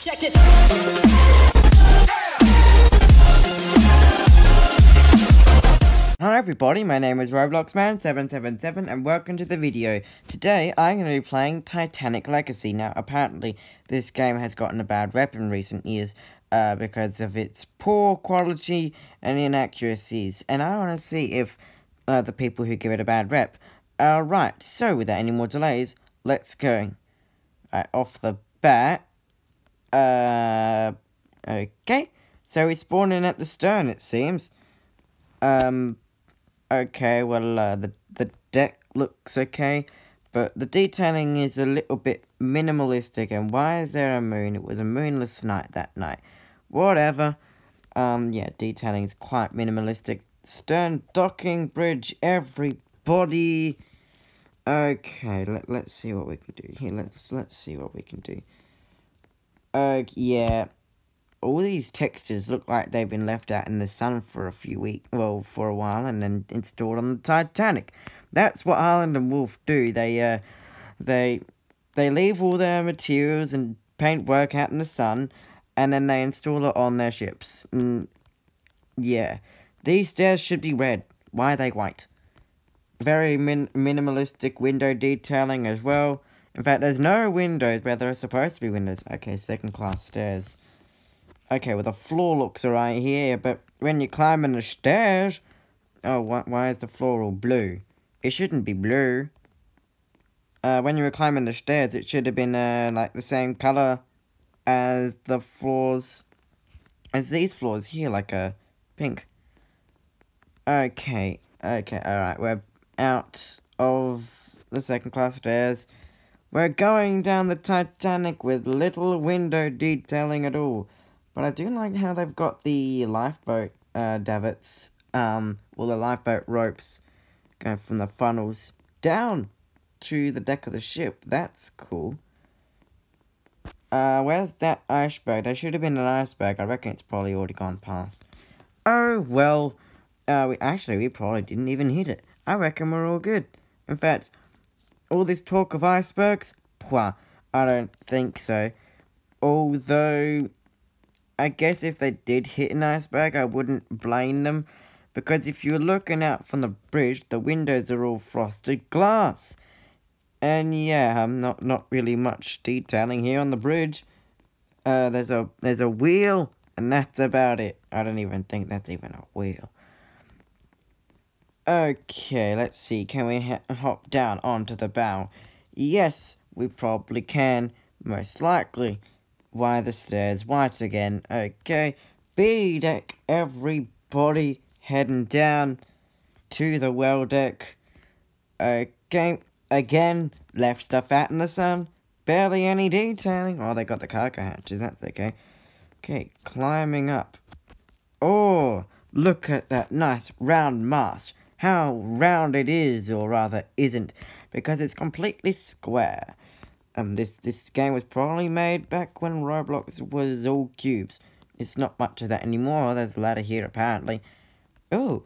Check this. Hi everybody, my name is RobloxMan777 and welcome to the video. Today I'm going to be playing Titanic Legacy. Now apparently this game has gotten a bad rep in recent years uh, because of its poor quality and inaccuracies and I want to see if uh, the people who give it a bad rep are right. So without any more delays, let's go. Right, off the bat, uh, okay, so we're spawning at the stern it seems. Um, okay, well, uh, the, the deck looks okay, but the detailing is a little bit minimalistic, and why is there a moon? It was a moonless night that night. Whatever. Um, yeah, detailing is quite minimalistic. Stern docking bridge, everybody. Okay, let, let's see what we can do here. Let's, let's see what we can do. Uh, yeah all these textures look like they've been left out in the sun for a few weeks, well, for a while, and then installed on the Titanic. That's what Harland and Wolff do. They, uh, they, they leave all their materials and paintwork out in the sun, and then they install it on their ships. Mm, yeah, these stairs should be red. Why are they white? Very min minimalistic window detailing as well. In fact, there's no windows where there are supposed to be windows. Okay, second class stairs. Okay, well, the floor looks alright here, but when you're climbing the stairs... Oh, why, why is the floor all blue? It shouldn't be blue. Uh, when you were climbing the stairs, it should have been, uh, like, the same color as the floors... As these floors here, like, a pink. Okay, okay, alright, we're out of the second class stairs. We're going down the Titanic with little window detailing at all. But I do like how they've got the lifeboat uh, davits, um, or the lifeboat ropes going from the funnels down to the deck of the ship. That's cool. Uh, where's that iceberg? There should have been an iceberg. I reckon it's probably already gone past. Oh, well, uh, we actually, we probably didn't even hit it. I reckon we're all good. In fact, all this talk of icebergs, pwah, I don't think so. Although, I guess if they did hit an iceberg, I wouldn't blame them. Because if you're looking out from the bridge, the windows are all frosted glass. And yeah, I'm not, not really much detailing here on the bridge. Uh, there's a there's a wheel, and that's about it. I don't even think that's even a wheel. Okay, let's see. Can we hop down onto the bow? Yes, we probably can. Most likely. Why the stairs? White again. Okay. B deck, everybody heading down to the well deck. Okay. Again, left stuff out in the sun. Barely any detailing. Oh, they got the cargo hatches. That's okay. Okay, climbing up. Oh, look at that nice round mast. How round it is, or rather isn't, because it's completely square. Um, this, this game was probably made back when Roblox was all cubes. It's not much of that anymore. There's a ladder here, apparently. Oh,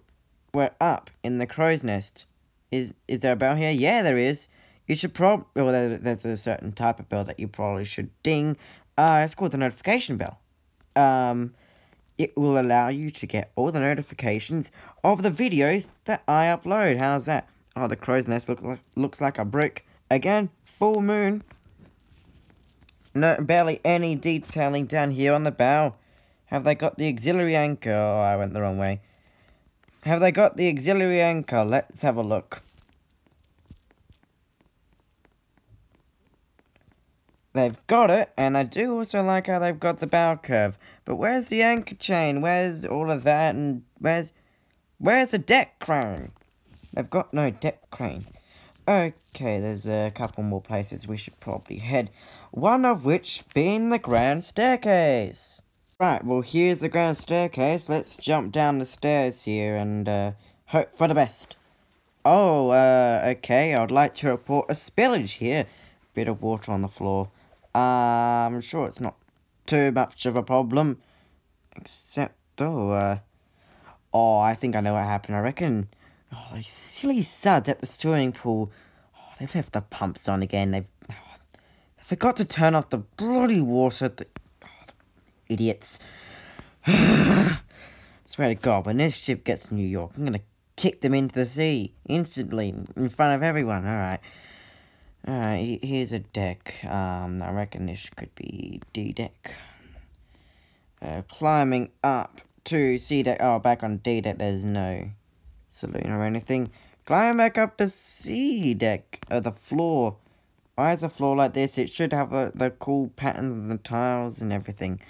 we're up in the crow's nest. Is is there a bell here? Yeah, there is. You should probably... Well, there, there's a certain type of bell that you probably should ding. Uh, it's called the notification bell. Um, it will allow you to get all the notifications of the videos that I upload. How's that? Oh, the crow's nest look like, looks like a brick. Again, full moon. No, barely any detailing down here on the bow. Have they got the auxiliary anchor? Oh, I went the wrong way. Have they got the auxiliary anchor? Let's have a look. They've got it, and I do also like how they've got the bow curve. But where's the anchor chain? Where's all of that? And where's... Where's the deck crane? They've got no deck crane. Okay, there's a couple more places we should probably head one of which being the grand staircase. Right, well here's the grand staircase. Let's jump down the stairs here and uh, hope for the best. Oh, uh, okay, I'd like to report a spillage here. Bit of water on the floor. I'm sure it's not too much of a problem. Except, oh, uh, oh, I think I know what happened. I reckon, oh, those silly suds at the swimming pool. Oh, they've left the pumps on again. They've They forgot to turn off the bloody water. The, oh, idiots. Swear to God, when this ship gets to New York, I'm gonna kick them into the sea instantly in front of everyone. All right. Alright, here's a deck. Um, I reckon this could be D deck. Uh, climbing up to C deck. Oh, back on D deck, there's no saloon or anything. Climb back up to C deck. Uh, the floor. Why is the floor like this? It should have the, the cool patterns and the tiles and everything.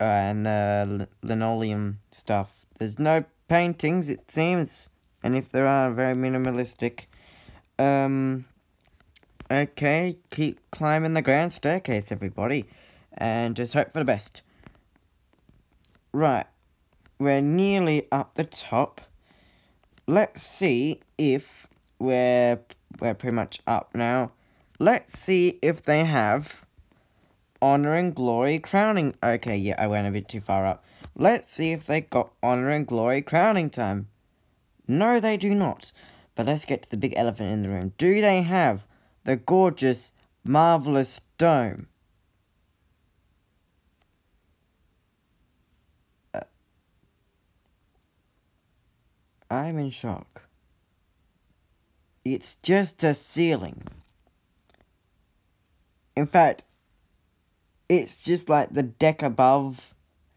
Uh, and the linoleum stuff. There's no paintings, it seems. And if there are, very minimalistic. Um, okay, keep climbing the grand staircase, everybody. And just hope for the best. Right, we're nearly up the top. Let's see if we're, we're pretty much up now. Let's see if they have honor and glory crowning. Okay, yeah, I went a bit too far up. Let's see if they got honor and glory crowning time. No, they do not. But let's get to the big elephant in the room. Do they have the gorgeous, marvelous dome? Uh, I'm in shock. It's just a ceiling. In fact, it's just like the deck above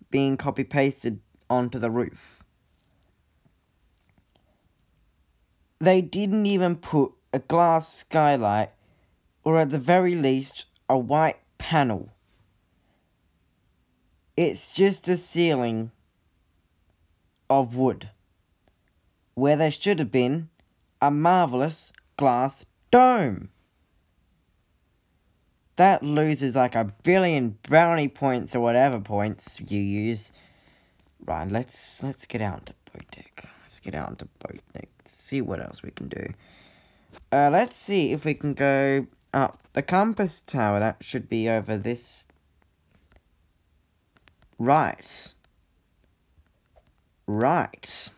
being copy pasted onto the roof. They didn't even put a glass skylight, or at the very least, a white panel. It's just a ceiling of wood, where there should have been a marvellous glass dome. That loses like a billion brownie points or whatever points you use. Right, let's let's get out to boat deck. Let's get out into boat deck. See what else we can do. Uh, let's see if we can go up the compass tower. That should be over this. Right. Right.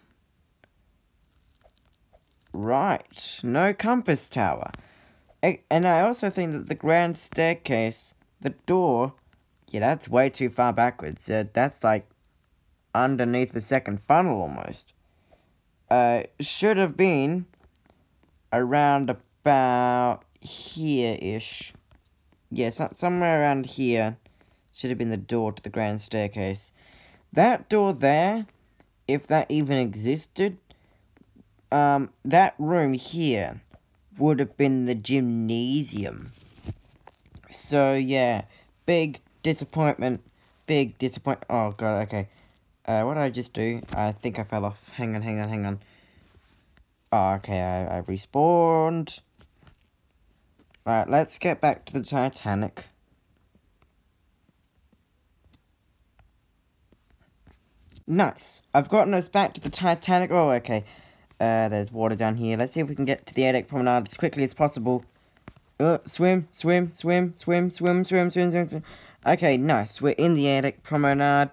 Right. No compass tower. And I also think that the grand staircase, the door, yeah, that's way too far backwards. Uh, that's like underneath the second funnel almost uh, should have been around about here-ish. Yes, yeah, somewhere around here should have been the door to the grand staircase. That door there, if that even existed, um, that room here would have been the gymnasium. So, yeah, big disappointment, big disappointment. Oh, God, okay. Uh, what did I just do? I think I fell off. Hang on, hang on, hang on. Oh, okay, I, I respawned. Alright, let's get back to the Titanic. Nice. I've gotten us back to the Titanic. Oh, okay. Uh, there's water down here. Let's see if we can get to the A Deck Promenade as quickly as possible. Uh, swim, swim, swim, swim, swim, swim, swim, swim, swim. Okay, nice. We're in the A Deck Promenade.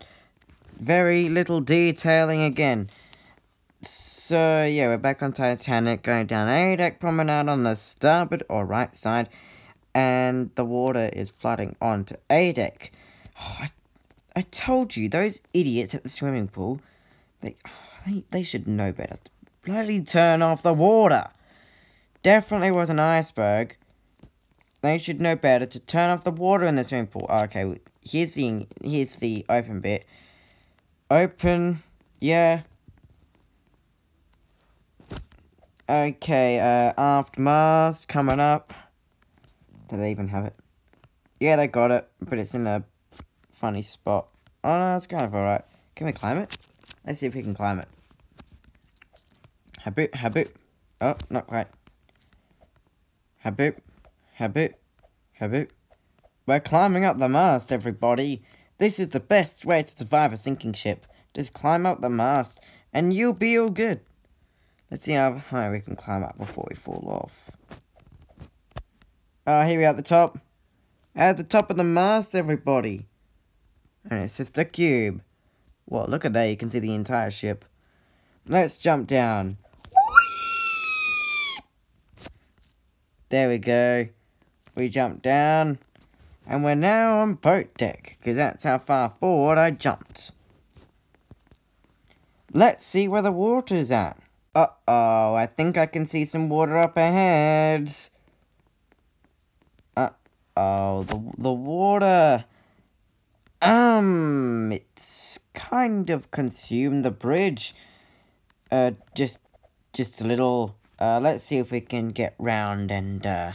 Very little detailing again. So, yeah, we're back on Titanic, going down A deck promenade on the starboard or right side, and the water is flooding onto A deck. Oh, I, I told you, those idiots at the swimming pool, they, oh, they, they should know better. Bloody turn off the water. Definitely was an iceberg. They should know better to turn off the water in the swimming pool. Oh, okay, here's the, here's the open bit. Open. Yeah. Okay, uh, aft mast coming up. Do they even have it? Yeah, they got it, but it's in a funny spot. Oh no, it's kind of alright. Can we climb it? Let's see if we can climb it. Haboop, haboop. Oh, not quite. Haboop, haboop, haboop. We're climbing up the mast, everybody. This is the best way to survive a sinking ship. Just climb up the mast, and you'll be all good. Let's see how high we can climb up before we fall off. Uh, here we are at the top. At the top of the mast, everybody. And it's just a cube. Well, look at that, you can see the entire ship. Let's jump down. There we go. We jump down. And we're now on boat deck, because that's how far forward I jumped. Let's see where the water's at. Uh-oh, I think I can see some water up ahead. Uh-oh, the, the water... Um, it's kind of consumed the bridge. Uh, just, just a little. Uh, let's see if we can get round and, uh,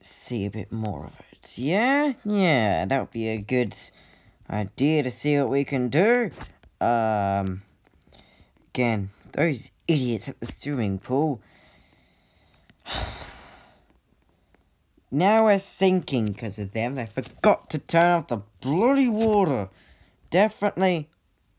see a bit more of it. Yeah? Yeah, that would be a good idea to see what we can do. Um, again, those idiots at the swimming pool. now we're sinking because of them. They forgot to turn off the bloody water. Definitely,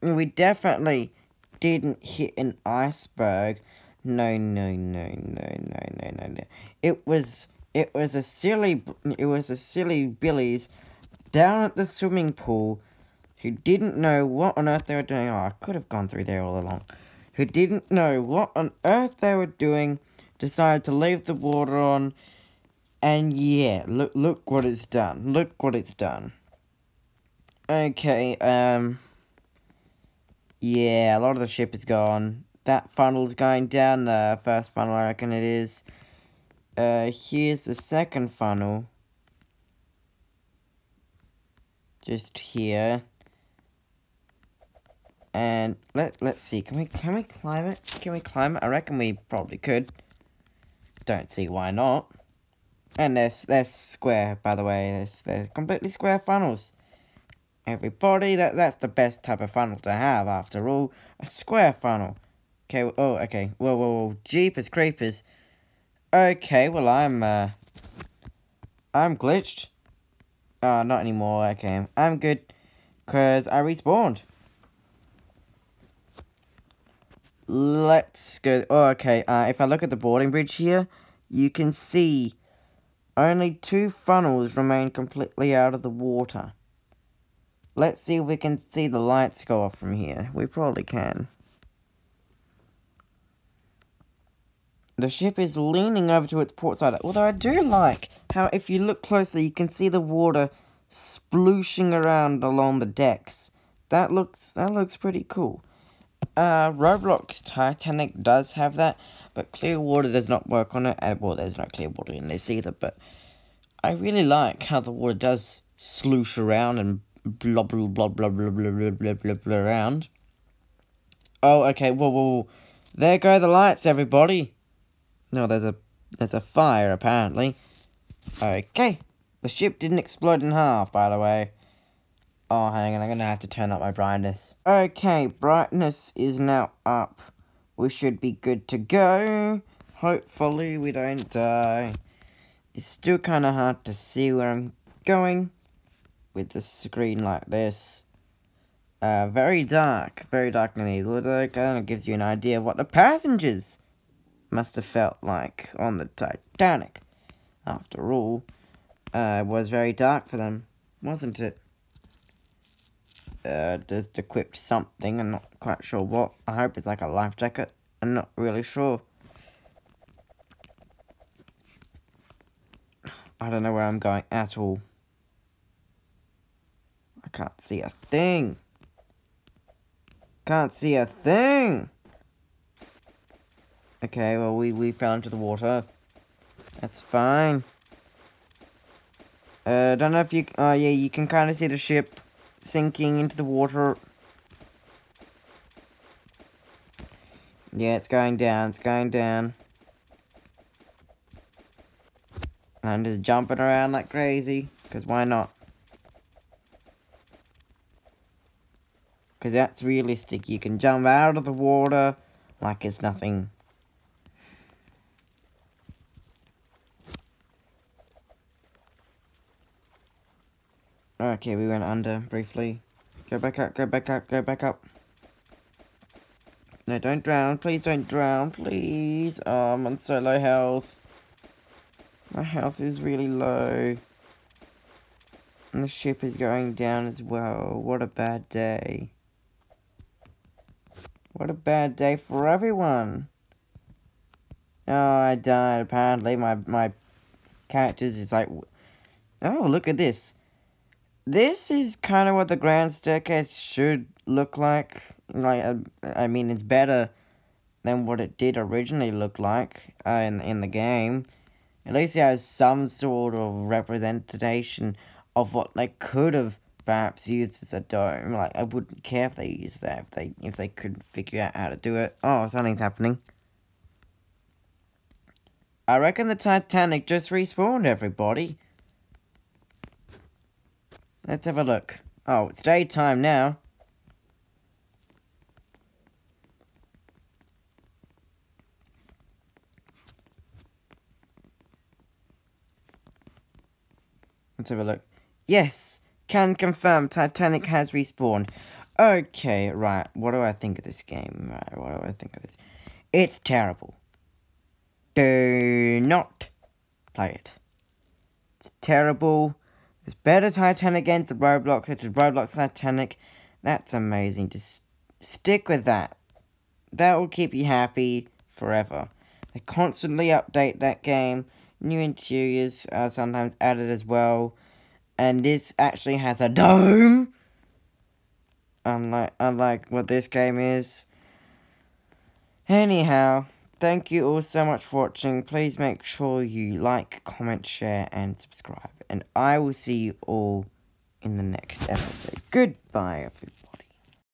we definitely didn't hit an iceberg. No, no, no, no, no, no, no, no. It was, it was a silly, it was a silly Billy's down at the swimming pool who didn't know what on earth they were doing. Oh, I could have gone through there all along. Who didn't know what on earth they were doing, decided to leave the water on, and yeah, look, look what it's done. Look what it's done. Okay, um... Yeah, a lot of the ship is gone. That funnel's going down, the first funnel, I reckon it is. Uh, here's the second funnel. Just here. And let let's see, can we can we climb it? Can we climb it? I reckon we probably could. Don't see why not. And they're, they're square, by the way. They're, they're completely square funnels. Everybody, that that's the best type of funnel to have, after all. A square funnel. Okay, oh, okay. Whoa, whoa, whoa. Jeepers creepers. Okay, well, I'm, uh... I'm glitched. Uh, not anymore, okay. I'm good. Because I respawned. Let's go. Oh, okay. Uh, if I look at the boarding bridge here, you can see only two funnels remain completely out of the water. Let's see if we can see the lights go off from here. We probably can. The ship is leaning over to its port side, although I do like how if you look closely, you can see the water splooshing around along the decks. That looks that looks pretty cool. Uh, Roblox Titanic does have that, but Clearwater does not work on it. And, well, there's no Clearwater in this either, but I really like how the water does sloosh around and blah blah blah blah blah blah blah blah blah blah around. Oh, okay. Whoa, whoa, whoa. There go the lights, everybody. No, there's a there's a fire apparently. Okay. The ship didn't explode in half, by the way. Oh, hang on, I'm gonna have to turn up my brightness. Okay, brightness is now up. We should be good to go. Hopefully we don't die. It's still kind of hard to see where I'm going with the screen like this. Uh, very dark, very dark in these. Although it kind of gives you an idea of what the passengers must have felt like on the Titanic. After all, uh, it was very dark for them, wasn't it? Uh, just equipped something, I'm not quite sure what. I hope it's like a life jacket. I'm not really sure. I don't know where I'm going at all I can't see a thing. Can't see a thing. Okay, well, we, we fell into the water. That's fine. Uh, don't know if you... Oh, yeah, you can kind of see the ship sinking into the water. Yeah, it's going down. It's going down. I'm just jumping around like crazy. Because why not? Because that's realistic. You can jump out of the water like it's nothing. Okay, we went under briefly. Go back up, go back up, go back up. No, don't drown. Please don't drown. Please. Oh, I'm on so low health. My health is really low. And the ship is going down as well. What a bad day. What a bad day for everyone. Oh, I died. Apparently, my my characters is like Oh, look at this. This is kind of what the grand staircase should look like. Like, uh, I mean, it's better than what it did originally look like uh, in, in the game. At least it has some sort of representation of what they could have perhaps used as a dome. Like, I wouldn't care if they used that, if they, if they could figure out how to do it. Oh, something's happening. I reckon the Titanic just respawned everybody. Let's have a look. Oh, it's daytime now. Let's have a look. Yes, can confirm Titanic has respawned. Okay, right. What do I think of this game? Right, what do I think of this? It's terrible. Do not play it. It's terrible. It's better Titanic against Roblox, which is Roblox Titanic. That's amazing. Just stick with that. That will keep you happy forever. They constantly update that game. New interiors are sometimes added as well. And this actually has a dome. Unlike, unlike what this game is. Anyhow, thank you all so much for watching. Please make sure you like, comment, share, and subscribe. And I will see you all in the next episode. Goodbye, everybody.